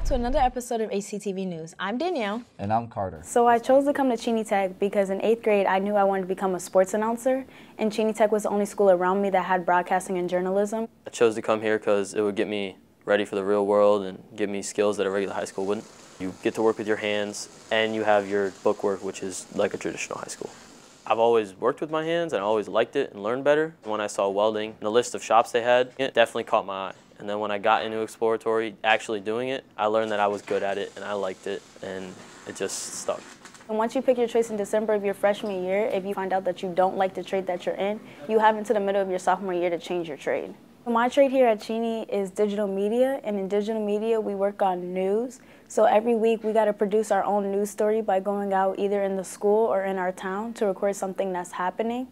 back to another episode of HCTV News. I'm Danielle. And I'm Carter. So I chose to come to Cheney Tech because in eighth grade I knew I wanted to become a sports announcer, and Cheney Tech was the only school around me that had broadcasting and journalism. I chose to come here because it would get me ready for the real world and give me skills that a regular high school wouldn't. You get to work with your hands, and you have your bookwork, which is like a traditional high school. I've always worked with my hands and I always liked it and learned better. When I saw welding, and the list of shops they had, it definitely caught my eye. And then when I got into exploratory, actually doing it, I learned that I was good at it and I liked it and it just stuck. And once you pick your choice in December of your freshman year, if you find out that you don't like the trade that you're in, you have until the middle of your sophomore year to change your trade. My trade here at Cheney is digital media, and in digital media, we work on news. So every week, we got to produce our own news story by going out either in the school or in our town to record something that's happening.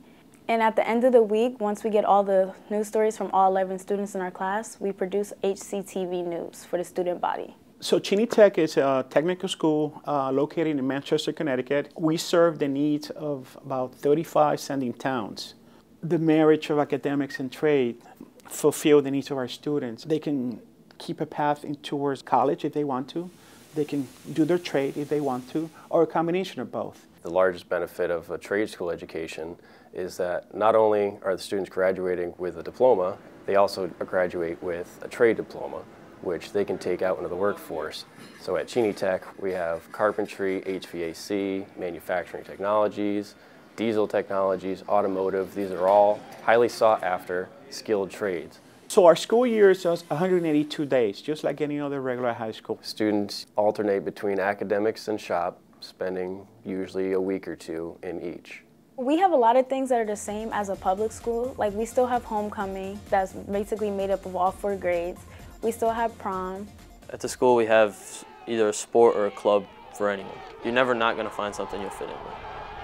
And at the end of the week, once we get all the news stories from all 11 students in our class, we produce HCTV News for the student body. So Cheney Tech is a technical school uh, located in Manchester, Connecticut. We serve the needs of about 35 sending towns. The marriage of academics and trade fulfill the needs of our students. They can keep a path in, towards college if they want to. They can do their trade if they want to, or a combination of both. The largest benefit of a trade school education is that not only are the students graduating with a diploma, they also graduate with a trade diploma, which they can take out into the workforce. So at Cheney Tech, we have carpentry, HVAC, manufacturing technologies, diesel technologies, automotive. These are all highly sought after skilled trades. So our school year is just 182 days, just like any other regular high school. Students alternate between academics and shop, spending usually a week or two in each. We have a lot of things that are the same as a public school. Like we still have homecoming that's basically made up of all four grades. We still have prom. At the school we have either a sport or a club for anyone. You're never not going to find something you'll fit in with.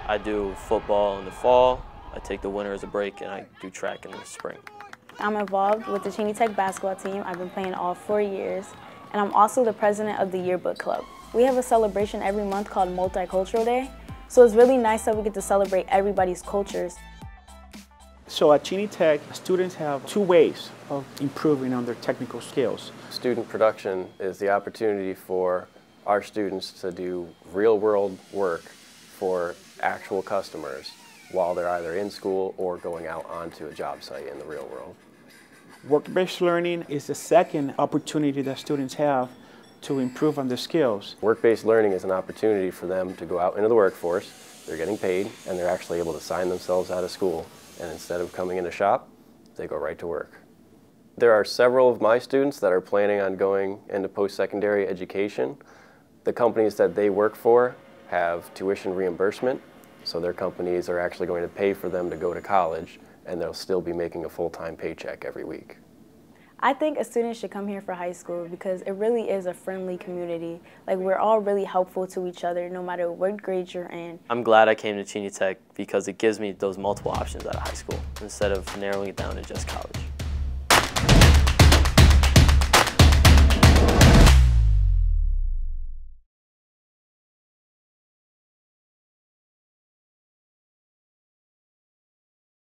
I do football in the fall, I take the winter as a break, and I do track in the spring. I'm involved with the Cheney Tech basketball team. I've been playing all four years, and I'm also the president of the yearbook club. We have a celebration every month called Multicultural Day, so it's really nice that we get to celebrate everybody's cultures. So at Cheney Tech, students have two ways of improving on their technical skills. Student production is the opportunity for our students to do real world work for actual customers while they're either in school or going out onto a job site in the real world. Work-based learning is the second opportunity that students have to improve on their skills. Work-based learning is an opportunity for them to go out into the workforce, they're getting paid, and they're actually able to sign themselves out of school. And instead of coming into shop, they go right to work. There are several of my students that are planning on going into post-secondary education. The companies that they work for have tuition reimbursement, so their companies are actually going to pay for them to go to college and they'll still be making a full-time paycheck every week. I think a student should come here for high school because it really is a friendly community. Like we're all really helpful to each other no matter what grade you're in. I'm glad I came to Cheney Tech because it gives me those multiple options out of high school instead of narrowing it down to just college.